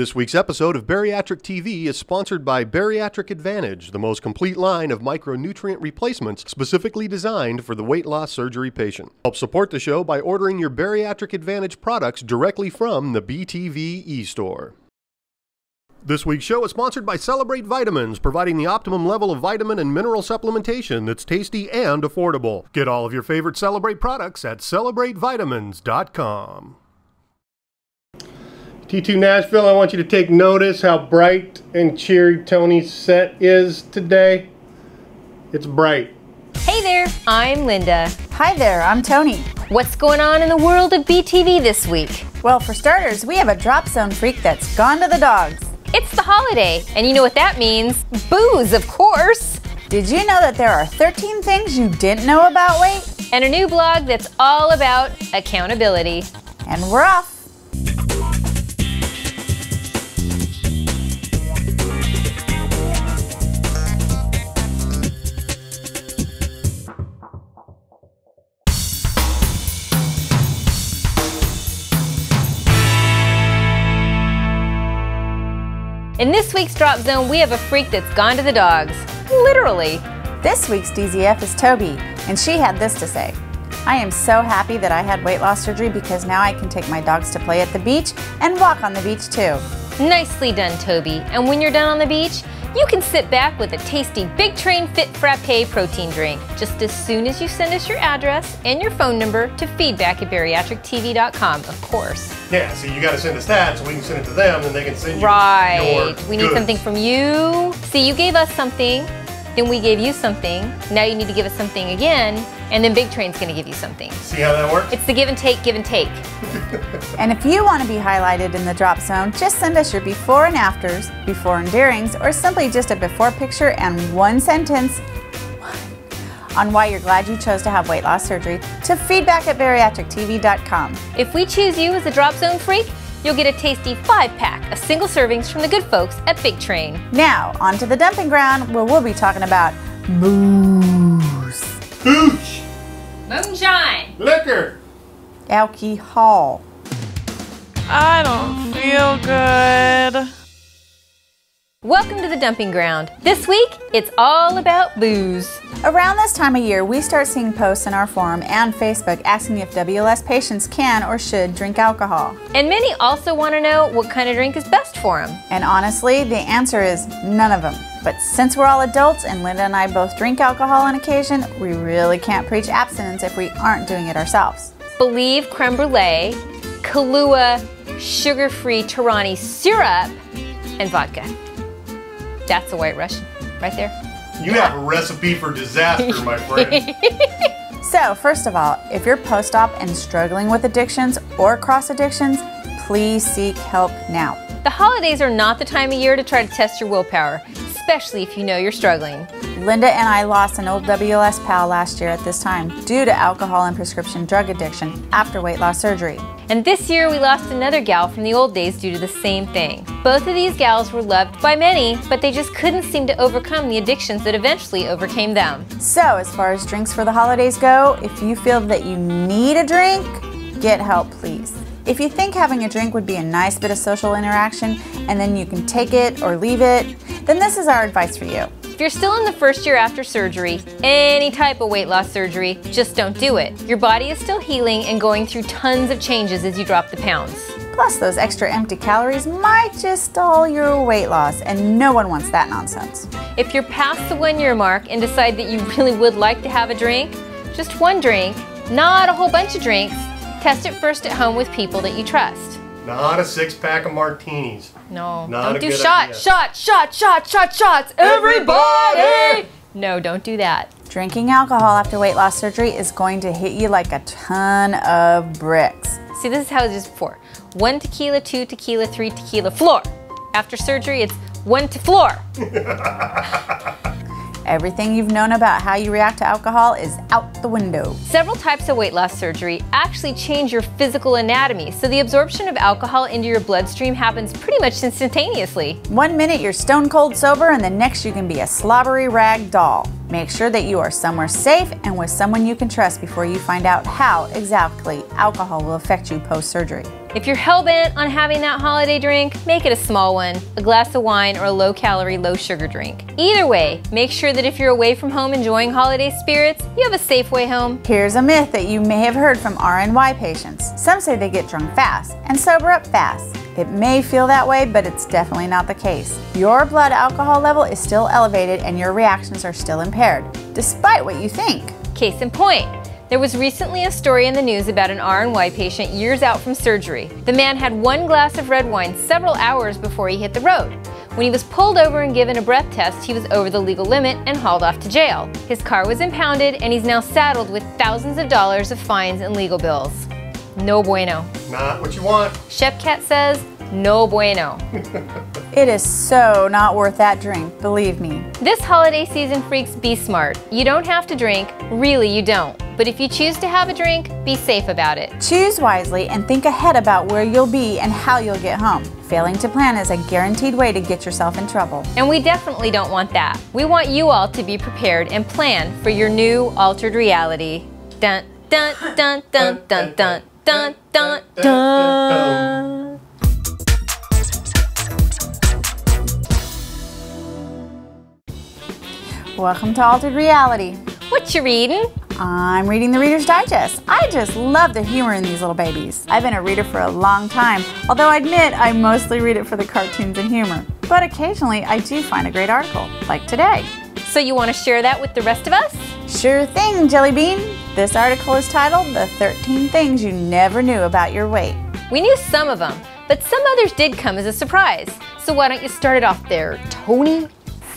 This week's episode of Bariatric TV is sponsored by Bariatric Advantage, the most complete line of micronutrient replacements specifically designed for the weight loss surgery patient. Help support the show by ordering your Bariatric Advantage products directly from the BTV e-store. This week's show is sponsored by Celebrate Vitamins, providing the optimum level of vitamin and mineral supplementation that's tasty and affordable. Get all of your favorite Celebrate products at celebratevitamins.com. T2 Nashville, I want you to take notice how bright and cheery Toni's set is today. It's bright. Hey there, I'm Linda. Hi there, I'm Tony. What's going on in the world of BTV this week? Well, for starters, we have a drop zone freak that's gone to the dogs. It's the holiday, and you know what that means? Booze, of course. Did you know that there are 13 things you didn't know about weight? And a new blog that's all about accountability. And we're off. In this week's Drop Zone, we have a freak that's gone to the dogs. Literally. This week's DZF is Toby, and she had this to say. I am so happy that I had weight loss surgery because now I can take my dogs to play at the beach and walk on the beach too. Nicely done, Toby. And when you're done on the beach, you can sit back with a tasty Big Train Fit Frappe protein drink just as soon as you send us your address and your phone number to feedback at bariatrictv.com, of course. Yeah, so you got to send us that so we can send it to them and they can send you Right. We need goods. something from you. See, you gave us something, then we gave you something. Now you need to give us something again, and then Big Train's going to give you something. See how that works? It's the give and take, give and take. And if you want to be highlighted in the drop zone, just send us your before and afters, before and durings, or simply just a before picture and one sentence on why you're glad you chose to have weight loss surgery to feedback at bariatrictv.com. If we choose you as a Drop Zone freak, you'll get a tasty five pack of single servings from the good folks at Big Train. Now, on to the dumping ground where we'll be talking about booze, Hooch! Moonshine! Liquor! alcohol. I don't feel good. Welcome to the dumping ground. This week, it's all about booze. Around this time of year, we start seeing posts in our forum and Facebook asking if WLS patients can or should drink alcohol. And many also want to know what kind of drink is best for them. And honestly, the answer is none of them. But since we're all adults and Linda and I both drink alcohol on occasion, we really can't preach abstinence if we aren't doing it ourselves. Believe creme brulee, Kahlua sugar-free Torani syrup, and vodka. That's a white Russian right there. You have a recipe for disaster, my friend. So, first of all, if you're post op and struggling with addictions or cross addictions, please seek help now. The holidays are not the time of year to try to test your willpower, especially if you know you're struggling. Linda and I lost an old WLS pal last year at this time due to alcohol and prescription drug addiction after weight loss surgery. And this year we lost another gal from the old days due to the same thing. Both of these gals were loved by many, but they just couldn't seem to overcome the addictions that eventually overcame them. So, as far as drinks for the holidays go, if you feel that you need a drink, get help, please. If you think having a drink would be a nice bit of social interaction and then you can take it or leave it, then this is our advice for you. If you're still in the first year after surgery, any type of weight loss surgery, just don't do it. Your body is still healing and going through tons of changes as you drop the pounds. Plus, those extra empty calories might just stall your weight loss, and no one wants that nonsense. If you're past the one year mark and decide that you really would like to have a drink, just one drink, not a whole bunch of drinks, test it first at home with people that you trust. Not a six pack of martinis. No, Not don't a do good shot, idea. shot, shot, shot, shot, shots. Everybody! No, don't do that. Drinking alcohol after weight loss surgery is going to hit you like a ton of bricks. See, this is how it is before. One tequila, two tequila, three tequila, floor. After surgery, it's one to floor. Everything you've known about how you react to alcohol is out the window. Several types of weight loss surgery actually change your physical anatomy, so the absorption of alcohol into your bloodstream happens pretty much instantaneously. One minute you're stone cold sober, and the next you can be a slobbery rag doll. Make sure that you are somewhere safe and with someone you can trust before you find out how exactly alcohol will affect you post surgery. If you're hell bent on having that holiday drink, make it a small one, a glass of wine, or a low calorie, low sugar drink. Either way, make sure that if you're away from home enjoying holiday spirits, you have a safe way home. Here's a myth that you may have heard from RNY patients. Some say they get drunk fast and sober up fast. It may feel that way, but it's definitely not the case. Your blood alcohol level is still elevated and your reactions are still impaired, despite what you think. Case in point, there was recently a story in the news about an RNY patient years out from surgery. The man had one glass of red wine several hours before he hit the road. When he was pulled over and given a breath test, he was over the legal limit and hauled off to jail. His car was impounded and he's now saddled with thousands of dollars of fines and legal bills. No bueno. Not what you want. Chef Shepcat says, no bueno. It is so not worth that drink, believe me. This holiday season, freaks, be smart. You don't have to drink, really, you don't. But if you choose to have a drink, be safe about it. Choose wisely and think ahead about where you'll be and how you'll get home. Failing to plan is a guaranteed way to get yourself in trouble. And we definitely don't want that. We want you all to be prepared and plan for your new altered reality. Dun dun dun dun dun dun dun dun dun. Welcome to Altered Reality. What you reading? I'm reading the Reader's Digest. I just love the humor in these little babies. I've been a reader for a long time, although I admit I mostly read it for the cartoons and humor. But occasionally I do find a great article, like today. So you want to share that with the rest of us? Sure thing, Jelly Bean. This article is titled The 13 Things You Never Knew About Your Weight. We knew some of them, but some others did come as a surprise. So why don't you start it off there, Toni?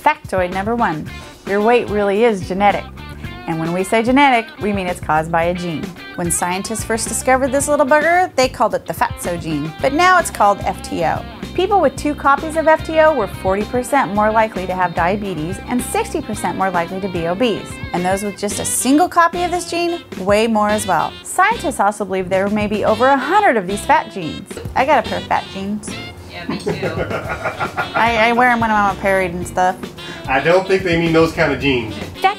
Factoid number one your weight really is genetic. And when we say genetic, we mean it's caused by a gene. When scientists first discovered this little bugger, they called it the fatso gene, but now it's called FTO. People with two copies of FTO were 40% more likely to have diabetes and 60% more likely to be obese. And those with just a single copy of this gene, way more as well. Scientists also believe there may be over 100 of these fat genes. I got a pair of fat jeans. Yeah, me too. I, I wear them when I'm on a parade and stuff. I don't think they mean those kind of jeans.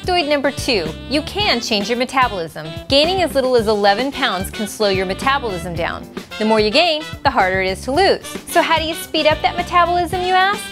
Factoid number two, you can change your metabolism. Gaining as little as 11 pounds can slow your metabolism down. The more you gain, the harder it is to lose. So how do you speed up that metabolism, you ask?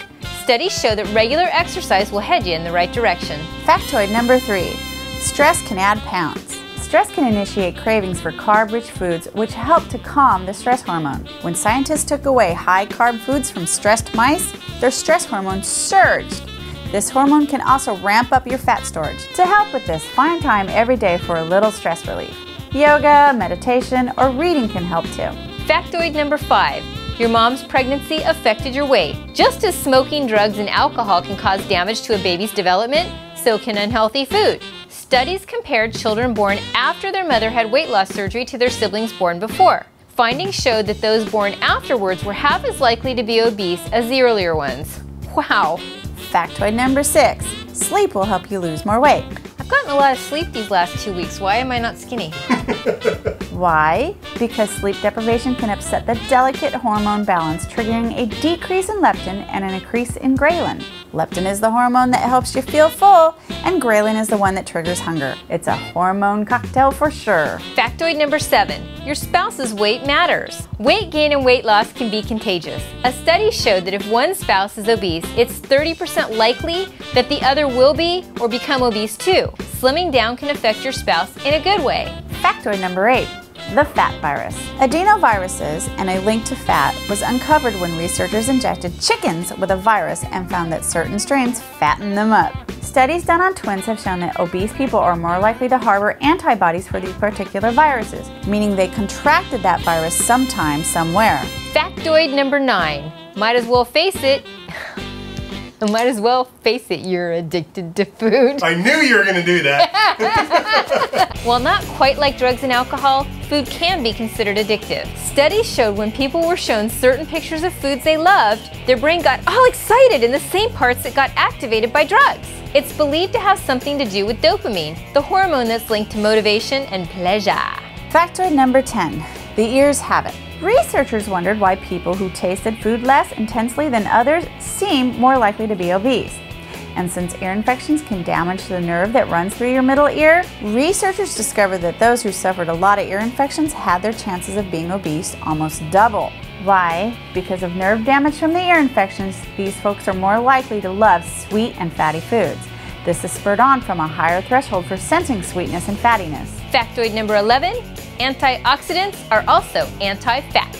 Studies show that regular exercise will head you in the right direction. Factoid number three stress can add pounds. Stress can initiate cravings for carb rich foods, which help to calm the stress hormone. When scientists took away high carb foods from stressed mice, their stress hormone surged. This hormone can also ramp up your fat storage. To help with this, find time every day for a little stress relief. Yoga, meditation, or reading can help too. Factoid number five. Your mom's pregnancy affected your weight. Just as smoking, drugs, and alcohol can cause damage to a baby's development, so can unhealthy food. Studies compared children born after their mother had weight loss surgery to their siblings born before. Findings showed that those born afterwards were half as likely to be obese as the earlier ones. Wow. Factoid number six sleep will help you lose more weight. I've gotten a lot of sleep these last two weeks. Why am I not skinny? Why? Because sleep deprivation can upset the delicate hormone balance, triggering a decrease in leptin and an increase in ghrelin. Leptin is the hormone that helps you feel full, and ghrelin is the one that triggers hunger. It's a hormone cocktail for sure. Factoid number seven your spouse's weight matters. Weight gain and weight loss can be contagious. A study showed that if one spouse is obese, it's 30% likely that the other will be or become obese too. Slimming down can affect your spouse in a good way. Factoid number eight the fat virus. Adenoviruses and a link to fat was uncovered when researchers injected chickens with a virus and found that certain strains fatten them up. Studies done on twins have shown that obese people are more likely to harbor antibodies for these particular viruses, meaning they contracted that virus sometime, somewhere. Factoid number nine. Might as well face it. Might as well face it, you're addicted to food. I knew you were going to do that. While not quite like drugs and alcohol, food can be considered addictive. Studies showed when people were shown certain pictures of foods they loved, their brain got all excited in the same parts that got activated by drugs. It's believed to have something to do with dopamine, the hormone that's linked to motivation and pleasure. Factoid number 10 the ears have it. Researchers wondered why people who tasted food less intensely than others seem more likely to be obese. And since ear infections can damage the nerve that runs through your middle ear, researchers discovered that those who suffered a lot of ear infections had their chances of being obese almost double. Why? Because of nerve damage from the ear infections, these folks are more likely to love sweet and fatty foods. This is spurred on from a higher threshold for sensing sweetness and fattiness. Factoid number 11 antioxidants are also anti fats.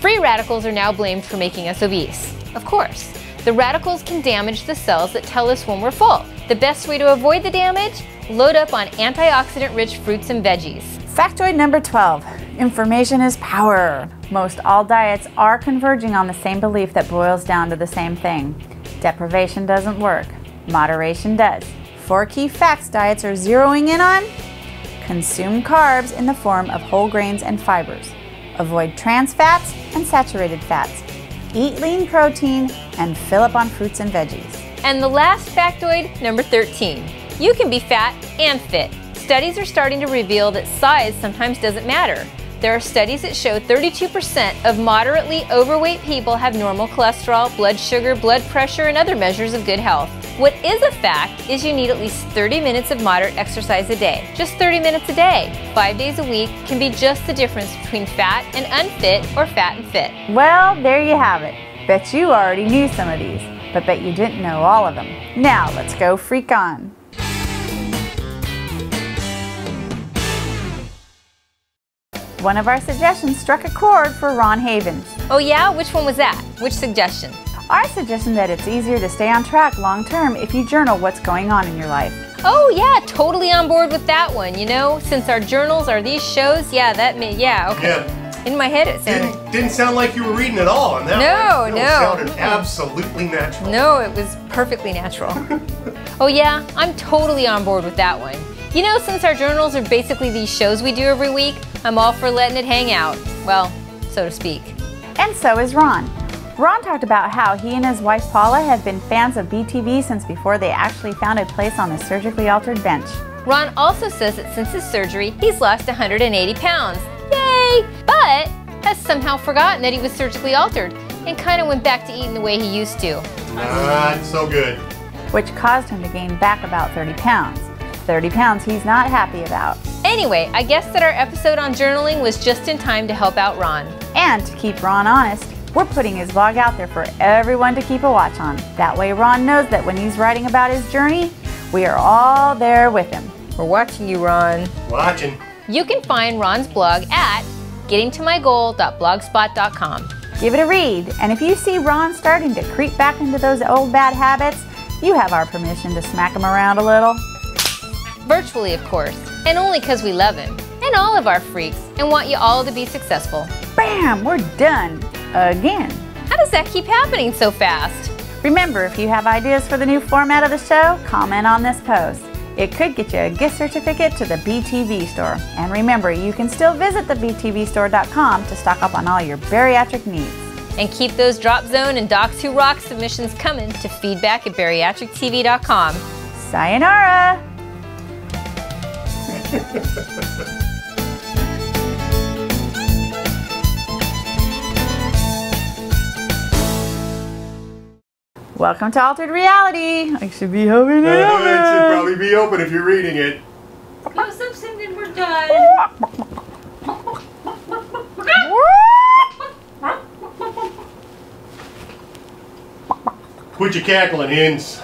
Free radicals are now blamed for making us obese. Of course. The radicals can damage the cells that tell us when we're full. The best way to avoid the damage? Load up on antioxidant rich fruits and veggies. Factoid number 12 Information is power. Most all diets are converging on the same belief that boils down to the same thing deprivation doesn't work, moderation does. Four key facts diets are zeroing in on consume carbs in the form of whole grains and fibers, avoid trans fats and saturated fats, eat lean protein, and fill up on fruits and veggies. And the last factoid, number 13. You can be fat and fit. Studies are starting to reveal that size sometimes doesn't matter. There are studies that show 32% of moderately overweight people have normal cholesterol, blood sugar, blood pressure, and other measures of good health. What is a fact is you need at least 30 minutes of moderate exercise a day. Just 30 minutes a day. Five days a week can be just the difference between fat and unfit or fat and fit. Well, there you have it. Bet you already knew some of these, but bet you didn't know all of them. Now let's go freak on. One of our suggestions struck a chord for Ron Havens. Oh, yeah? Which one was that? Which suggestion? Our suggestion that it's easier to stay on track long term if you journal what's going on in your life. Oh, yeah, totally on board with that one. You know, since our journals are these shows, yeah, that may, yeah, okay. Yeah. In my head, it sounded. Didn't, didn't sound like you were reading at all on that No, one. no. It sounded absolutely natural. No, it was perfectly natural. oh, yeah, I'm totally on board with that one. You know, since our journals are basically these shows we do every week, I'm all for letting it hang out. Well, so to speak. And so is Ron. Ron talked about how he and his wife Paula have been fans of BTV since before they actually found a place on the surgically altered bench. Ron also says that since his surgery, he's lost 180 pounds. Yay! But has somehow forgotten that he was surgically altered and kind of went back to eating the way he used to. Not so good. which caused him to gain back about 30 pounds. 30 pounds he's not happy about. Anyway, I guess that our episode on journaling was just in time to help out Ron. And to keep Ron honest, we're putting his blog out there for everyone to keep a watch on. That way, Ron knows that when he's writing about his journey, we are all there with him. We're watching you, Ron. Watching. You can find Ron's blog at gettingtomygoal.blogspot.com. Give it a read, and if you see Ron starting to creep back into those old bad habits, you have our permission to smack him around a little. Virtually, of course, and only because we love him and all of our freaks and want you all to be successful. Bam! We're done. Again. How does that keep happening so fast? Remember, if you have ideas for the new format of the show, comment on this post. It could get you a gift certificate to the BTV store. And remember, you can still visit thebtvstore.com to stock up on all your bariatric needs. And keep those Drop Zone and Docs Who Rock submissions coming to feedback at bariatrictv.com. Sayonara! Welcome to Altered Reality. I should be hoping Uh, it should probably be open if you're reading it. Close up something, we're done. Quit your cackling, hens.